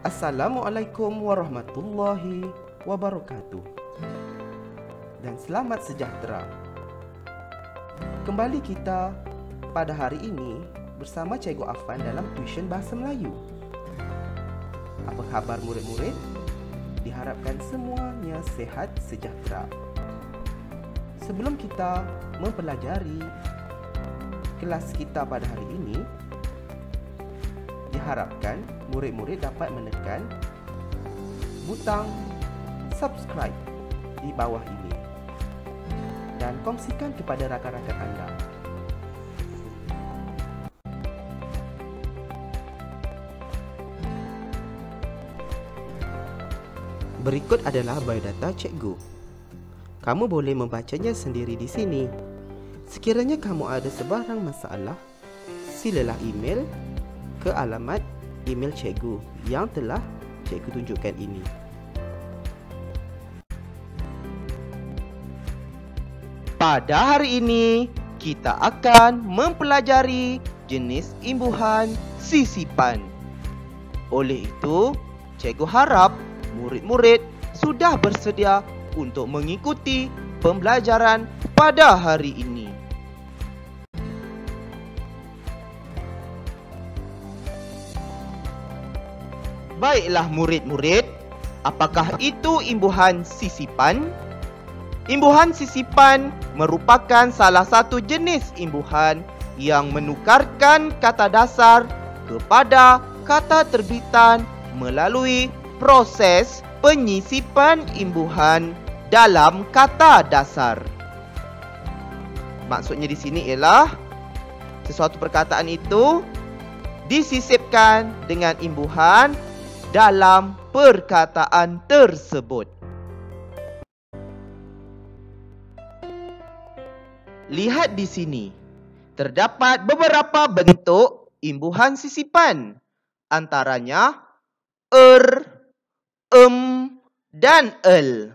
Assalamualaikum warahmatullahi wabarakatuh dan selamat sejahtera. Kembali kita pada hari ini bersama Cikgu Afan dalam tuition Bahasa Melayu. Apa khabar murid-murid? Diharapkan semuanya sehat sejahtera. Sebelum kita mempelajari kelas kita pada hari ini, diharapkan murid-murid dapat menekan butang subscribe di bawah ini dan kongsikan kepada rakan-rakan anda. Berikut adalah biodata cikgu. Kamu boleh membacanya sendiri di sini. Sekiranya kamu ada sebarang masalah, silalah email ke alamat email cikgu yang telah cikgu tunjukkan ini. Pada hari ini, kita akan mempelajari jenis imbuhan sisipan. Oleh itu, cikgu harap murid-murid sudah bersedia untuk mengikuti pembelajaran pada hari ini. Baiklah murid-murid, apakah itu imbuhan sisipan? Imbuhan sisipan merupakan salah satu jenis imbuhan yang menukarkan kata dasar kepada kata terbitan melalui proses penyisipan imbuhan dalam kata dasar. Maksudnya di sini ialah sesuatu perkataan itu disisipkan dengan imbuhan dalam perkataan tersebut. Lihat di sini. Terdapat beberapa bentuk imbuhan sisipan. Antaranya er, em dan el.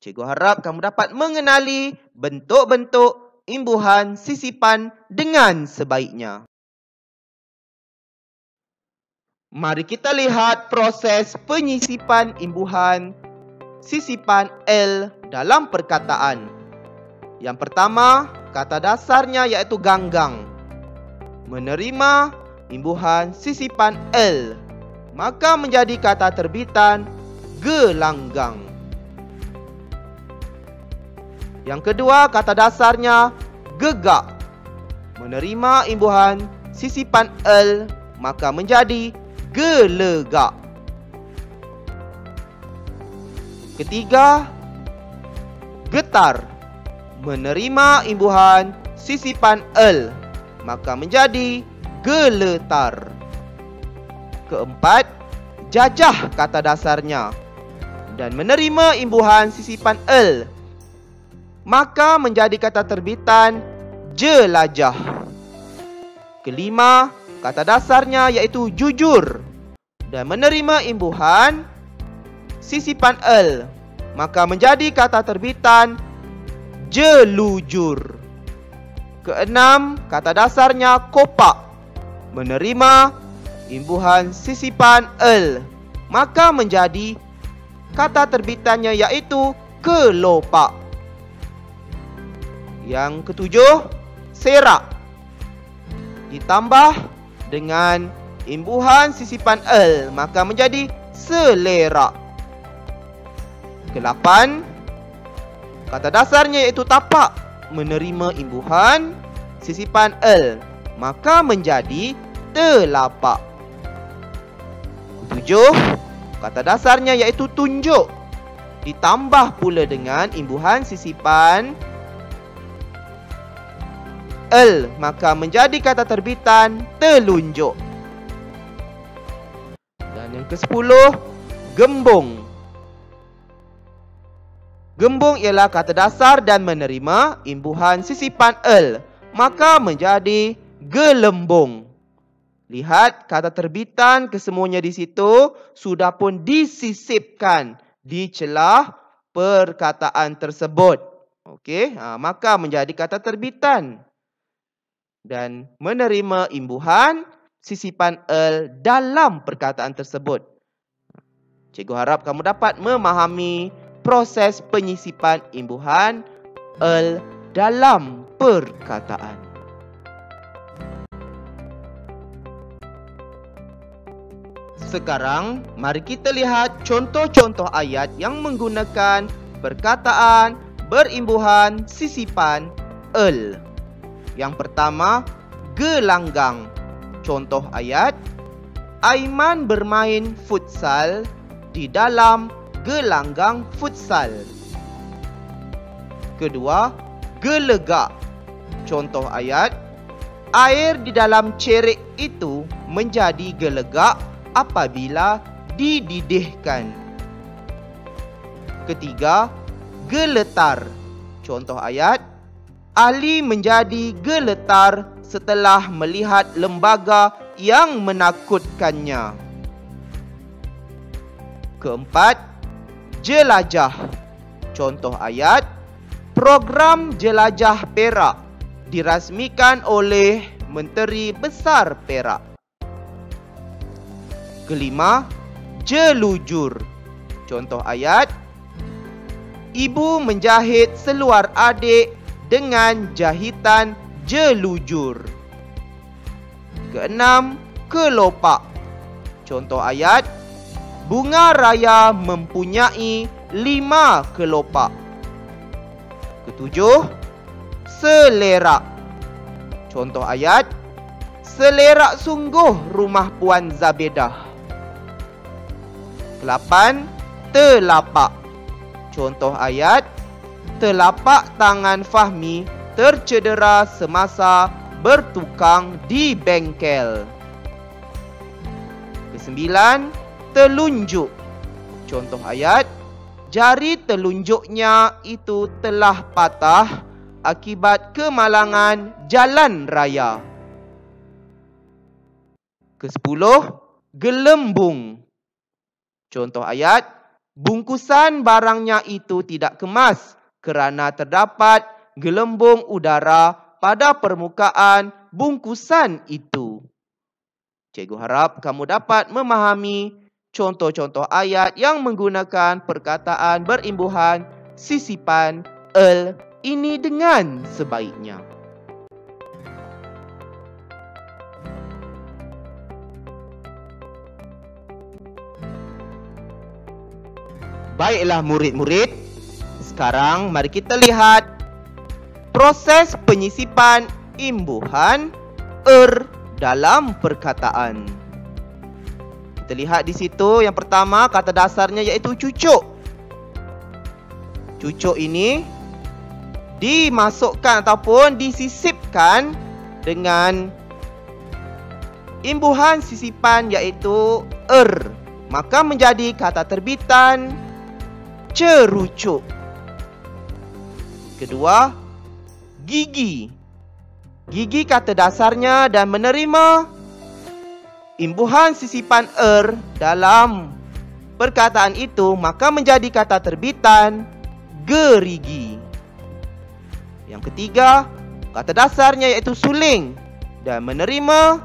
Cikgu harap kamu dapat mengenali bentuk-bentuk imbuhan sisipan dengan sebaiknya. Mari kita lihat proses penyisipan imbuhan sisipan L dalam perkataan. Yang pertama, kata dasarnya iaitu ganggang. Menerima imbuhan sisipan L, maka menjadi kata terbitan gelanggang. Yang kedua, kata dasarnya gegak. Menerima imbuhan sisipan L, maka menjadi gelegak. Ketiga, getar menerima imbuhan sisipan el maka menjadi geletar. Keempat, jajah kata dasarnya dan menerima imbuhan sisipan el maka menjadi kata terbitan jelajah. Kelima, kata dasarnya iaitu jujur dan menerima imbuhan sisipan el maka menjadi kata terbitan jelujur. Keenam, kata dasarnya kopak. Menerima imbuhan sisipan el. Maka menjadi kata terbitannya iaitu kelopak. Yang ketujuh, serak. Ditambah dengan imbuhan sisipan el, maka menjadi selerak. Kelapan, Kata dasarnya iaitu tapak menerima imbuhan sisipan L maka menjadi telapak. Tujuh, kata dasarnya iaitu tunjuk ditambah pula dengan imbuhan sisipan L maka menjadi kata terbitan telunjuk. Dan yang ke sepuluh, gembung. Gembung ialah kata dasar dan menerima imbuhan sisipan el, maka menjadi gelembung. Lihat kata terbitan kesemuanya di situ sudah pun disisipkan di celah perkataan tersebut. Okey, ha, maka menjadi kata terbitan dan menerima imbuhan sisipan el dalam perkataan tersebut. Cikgu harap kamu dapat memahami proses penyisipan imbuhan el dalam perkataan. Sekarang, mari kita lihat contoh-contoh ayat yang menggunakan perkataan berimbuhan sisipan el. Yang pertama, gelanggang. Contoh ayat, Aiman bermain futsal di dalam gelanggang futsal. Kedua, gelegak. Contoh ayat, air di dalam cerik itu menjadi gelegak apabila dididihkan. Ketiga, geletar. Contoh ayat, Ali menjadi geletar setelah melihat lembaga yang menakutkannya. Keempat, jelajah. Contoh ayat, program jelajah Perak dirasmikan oleh Menteri Besar Perak. Kelima, jelujur. Contoh ayat, ibu menjahit seluar adik dengan jahitan jelujur. Keenam, kelopak. Contoh ayat, Bunga raya mempunyai lima kelopak. Ketujuh, selerak. Contoh ayat, selerak sungguh rumah Puan Zabedah. Kelapan, telapak. Contoh ayat, telapak tangan Fahmi tercedera semasa bertukang di bengkel. Kesembilan, telunjuk. Contoh ayat, jari telunjuknya itu telah patah akibat kemalangan jalan raya. Kesepuluh, gelembung. Contoh ayat, bungkusan barangnya itu tidak kemas kerana terdapat gelembung udara pada permukaan bungkusan itu. Cikgu harap kamu dapat memahami contoh-contoh ayat yang menggunakan perkataan berimbuhan sisipan el ini dengan sebaiknya. Baiklah murid-murid, sekarang mari kita lihat proses penyisipan imbuhan er dalam perkataan. Kita lihat di situ yang pertama kata dasarnya iaitu cucuk. Cucuk ini dimasukkan ataupun disisipkan dengan imbuhan sisipan iaitu er. Maka menjadi kata terbitan cerucuk. Kedua, gigi. Gigi kata dasarnya dan menerima imbuhan sisipan er dalam perkataan itu maka menjadi kata terbitan gerigi. Yang ketiga, kata dasarnya iaitu suling dan menerima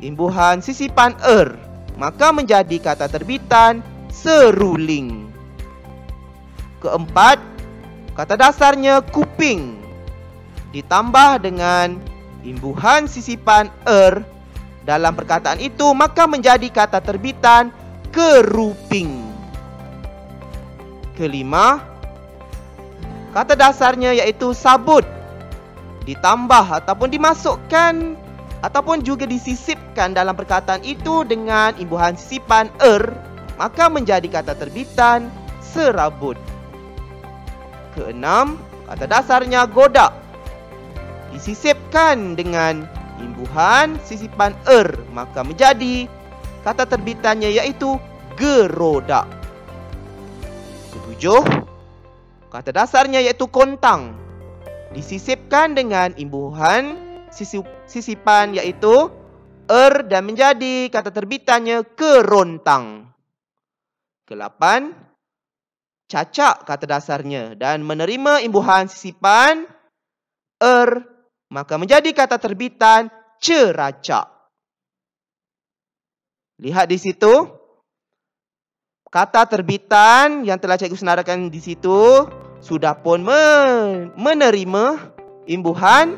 imbuhan sisipan er maka menjadi kata terbitan seruling. Keempat, kata dasarnya kuping ditambah dengan imbuhan sisipan er dalam perkataan itu maka menjadi kata terbitan keruping. Kelima, kata dasarnya iaitu sabut ditambah ataupun dimasukkan ataupun juga disisipkan dalam perkataan itu dengan imbuhan sisipan er maka menjadi kata terbitan serabut. Keenam, kata dasarnya godak disisipkan dengan imbuhan sisipan er maka menjadi kata terbitannya iaitu gerodak. Ketujuh, kata dasarnya iaitu kontang. Disisipkan dengan imbuhan sisipan iaitu er dan menjadi kata terbitannya kerontang. Kelapan, cacak kata dasarnya dan menerima imbuhan sisipan er maka menjadi kata terbitan ceracak. Lihat di situ. kata terbitan yang telah cikgu senarakan di situ sudah pun menerima imbuhan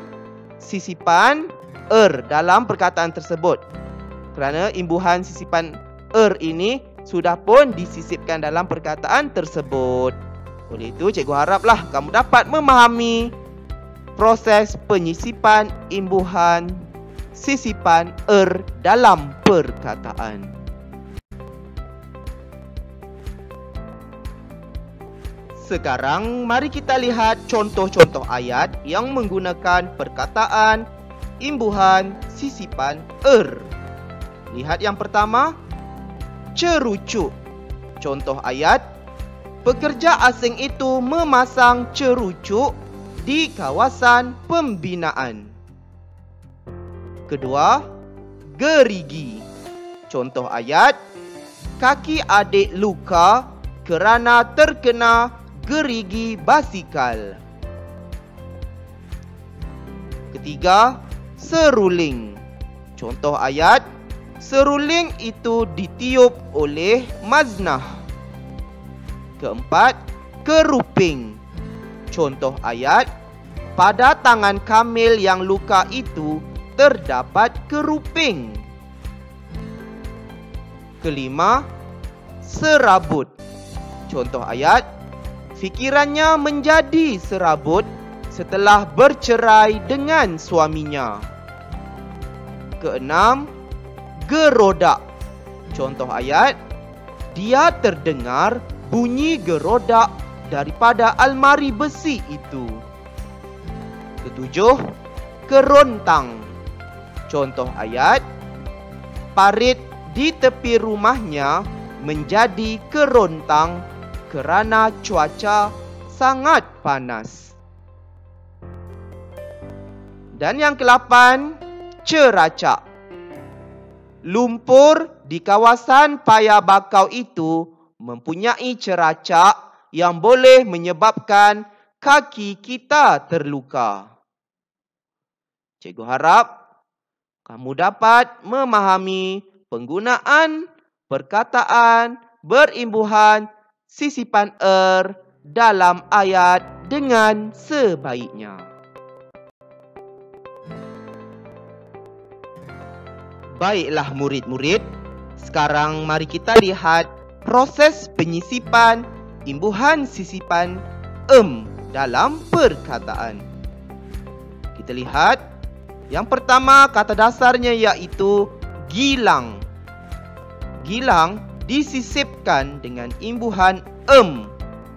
sisipan er dalam perkataan tersebut. Kerana imbuhan sisipan er ini sudah pun disisipkan dalam perkataan tersebut. Oleh itu, cikgu haraplah kamu dapat memahami proses penyisipan imbuhan sisipan er dalam perkataan. Sekarang mari kita lihat contoh-contoh ayat yang menggunakan perkataan imbuhan sisipan er. Lihat yang pertama, cerucuk. Contoh ayat, pekerja asing itu memasang cerucuk di kawasan pembinaan. Kedua, gerigi. Contoh ayat, kaki adik luka kerana terkena gerigi basikal. Ketiga, seruling. Contoh ayat, seruling itu ditiup oleh maznah. Keempat, keruping. Contoh ayat, pada tangan Kamil yang luka itu terdapat keruping. Kelima, serabut. Contoh ayat, fikirannya menjadi serabut setelah bercerai dengan suaminya. Keenam, gerodak. Contoh ayat, dia terdengar bunyi gerodak daripada almari besi itu. Ketujuh, kerontang. Contoh ayat, parit di tepi rumahnya menjadi kerontang kerana cuaca sangat panas. Dan yang kelapan, ceracak. Lumpur di kawasan paya bakau itu mempunyai ceracak yang boleh menyebabkan kaki kita terluka. Cikgu harap kamu dapat memahami penggunaan perkataan berimbuhan sisipan er dalam ayat dengan sebaiknya. Baiklah murid-murid, sekarang mari kita lihat proses penyisipan imbuhan sisipan em dalam perkataan. Kita lihat yang pertama kata dasarnya iaitu gilang. Gilang disisipkan dengan imbuhan em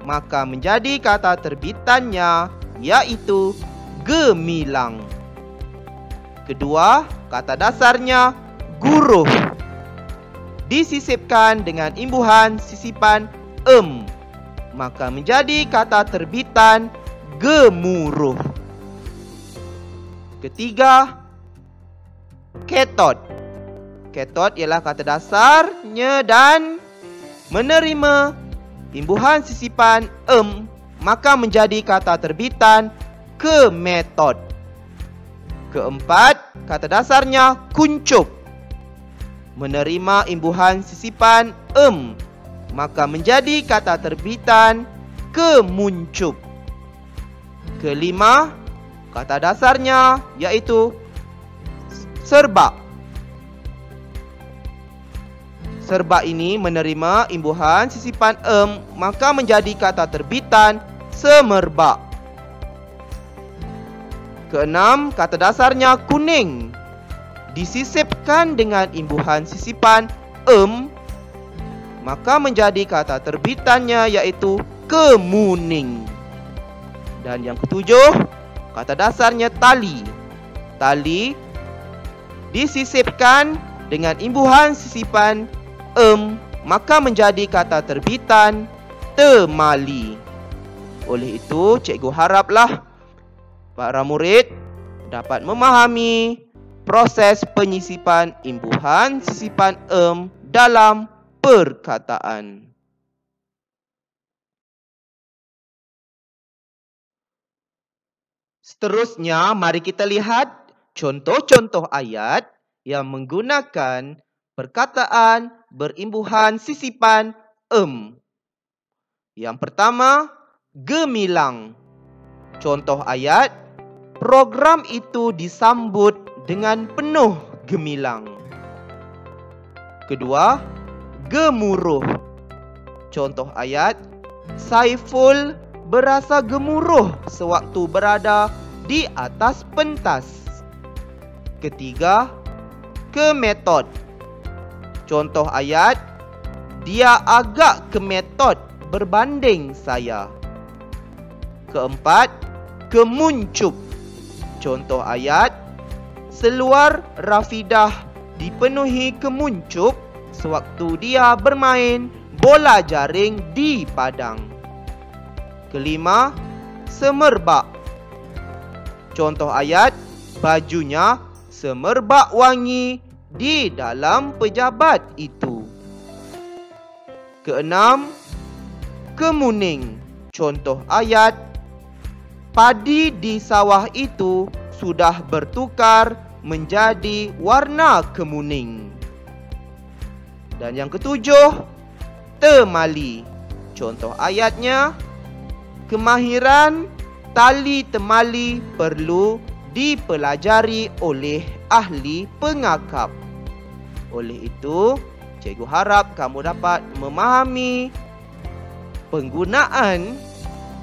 maka menjadi kata terbitannya iaitu gemilang. Kedua, kata dasarnya guruh disisipkan dengan imbuhan sisipan em maka menjadi kata terbitan gemuruh. Ketiga, ketot Ketot ialah kata dasarnya dan menerima imbuhan sisipan em maka menjadi kata terbitan ke metod. Keempat, kata dasarnya kuncup. Menerima imbuhan sisipan em maka menjadi kata terbitan kemuncup. Kelima, kata dasarnya iaitu serbak serba ini menerima imbuhan sisipan em maka menjadi kata terbitan semerbak. Keenam, kata dasarnya kuning. Disisipkan dengan imbuhan sisipan em maka menjadi kata terbitannya iaitu kemuning. Dan yang ketujuh, kata dasarnya tali. Tali disisipkan dengan imbuhan sisipan em maka menjadi kata terbitan temali. Oleh itu, cikgu haraplah para murid dapat memahami proses penyisipan imbuhan sisipan em dalam perkataan. Seterusnya, mari kita lihat contoh-contoh ayat yang menggunakan perkataan berimbuhan sisipan em. Yang pertama, gemilang. Contoh ayat, program itu disambut dengan penuh gemilang. Kedua, gemuruh. Contoh ayat, Saiful berasa gemuruh sewaktu berada di atas pentas. Ketiga, kemetod. Contoh ayat, dia agak kemetod berbanding saya. Keempat, kemuncup. Contoh ayat, seluar Rafidah dipenuhi kemuncup sewaktu dia bermain bola jaring di padang. Kelima, semerbak. Contoh ayat, bajunya semerbak wangi di dalam pejabat itu. Keenam, kemuning. Contoh ayat, padi di sawah itu sudah bertukar menjadi warna kemuning. Dan yang ketujuh, temali. Contoh ayatnya, kemahiran tali temali perlu dipelajari oleh ahli pengakap. Oleh itu, cikgu harap kamu dapat memahami penggunaan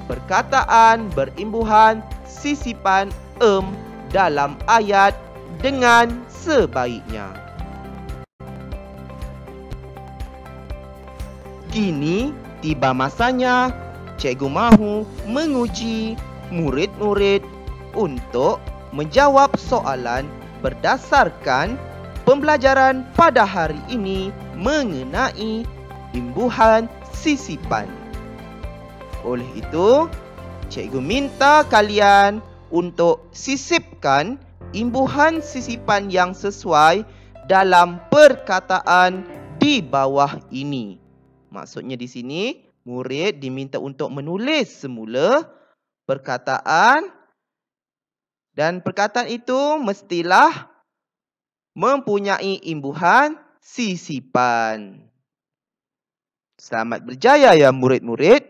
perkataan berimbuhan sisipan em dalam ayat dengan sebaiknya. Kini tiba masanya cikgu mahu menguji murid-murid untuk menjawab soalan berdasarkan pembelajaran pada hari ini mengenai imbuhan sisipan. Oleh itu, cikgu minta kalian untuk sisipkan imbuhan sisipan yang sesuai dalam perkataan di bawah ini. Maksudnya di sini, murid diminta untuk menulis semula perkataan dan perkataan itu mestilah mempunyai imbuhan sisipan. Selamat berjaya ya murid-murid.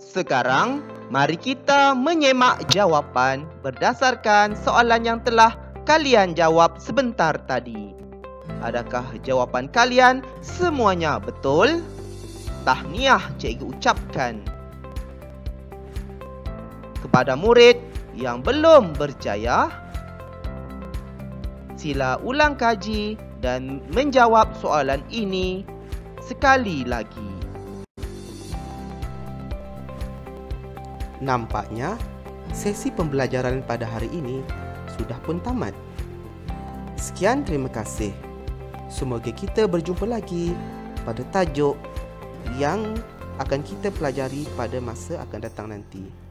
Sekarang, mari kita menyemak jawapan berdasarkan soalan yang telah kalian jawab sebentar tadi. Adakah jawapan kalian semuanya betul? Tahniah cikgu ucapkan. Kepada murid yang belum berjaya, sila ulang kaji dan menjawab soalan ini sekali lagi. Nampaknya sesi pembelajaran pada hari ini sudah pun tamat. Sekian terima kasih. Semoga kita berjumpa lagi pada tajuk yang akan kita pelajari pada masa akan datang nanti.